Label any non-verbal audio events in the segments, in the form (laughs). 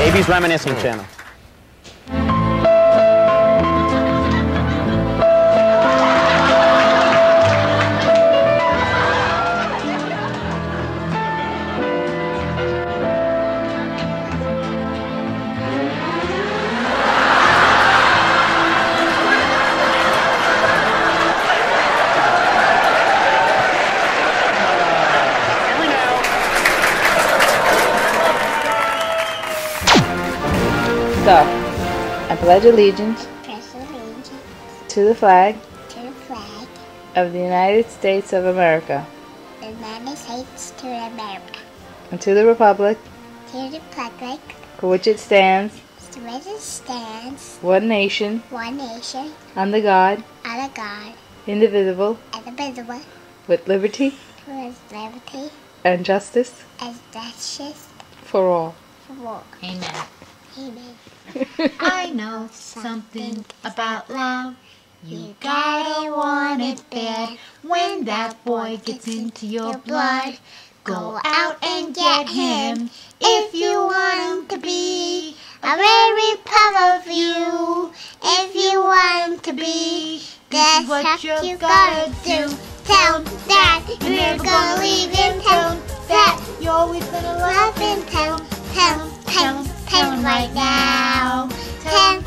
AB's Reminiscing Channel. So, I pledge allegiance allegiance to the flag to the flag of the United States of America the United States to America, and to the republic to the republic, for which it stands, to which it stands, one nation, one nation, under God, under God, indivisible, indivisible, with liberty with liberty and justice and justice for all. For all. Amen. Amen. I know (laughs) something about love. You gotta want it bad. When that boy gets into your blood, go out and get him. If you want him to be a very proud of you, if you want him to be, that's what you gotta do. Tell him that you're never gonna leave him. Tell him that you're always gonna love him. Tell him, tell him, him right now. Tell him,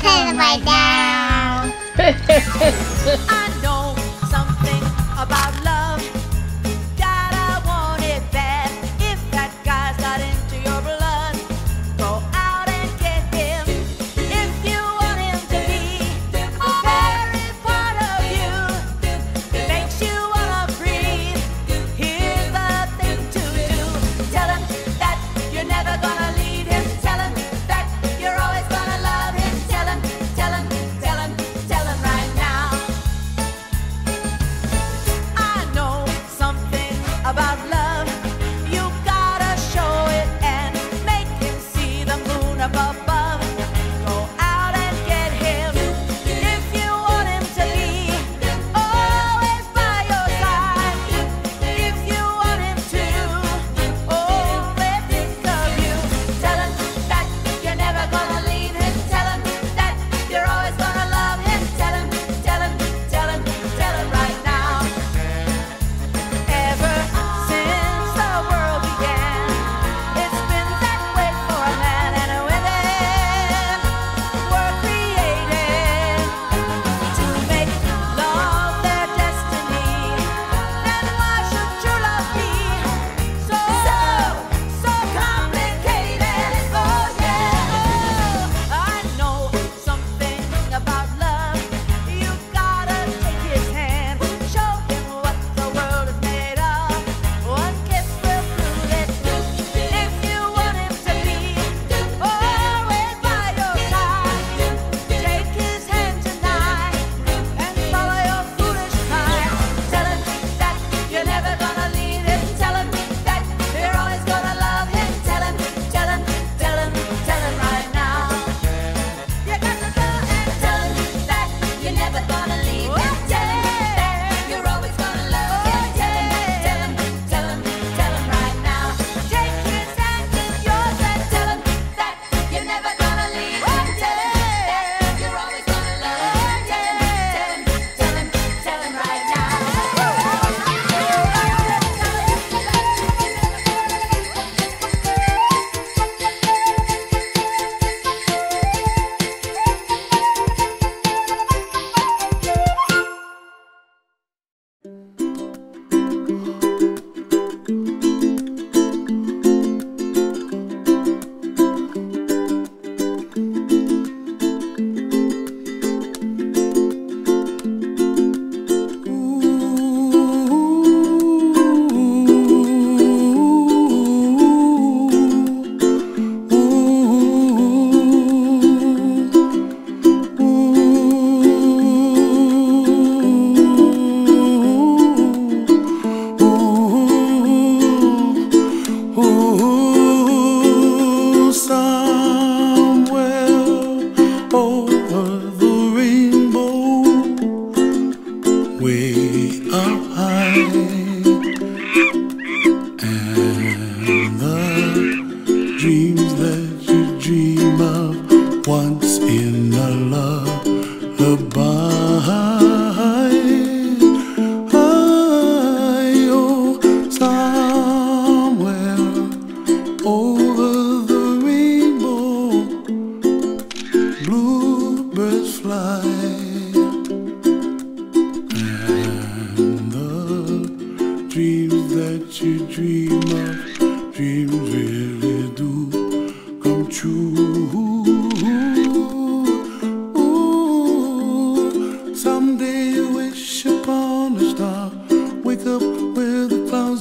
tell him right now.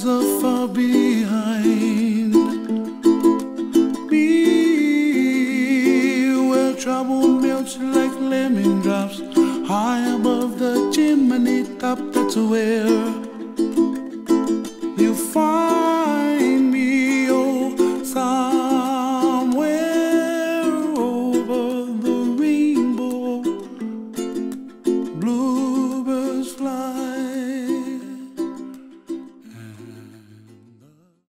miles are far behind. Me Where trouble melts like lemon drops High above the chimney top That's where you find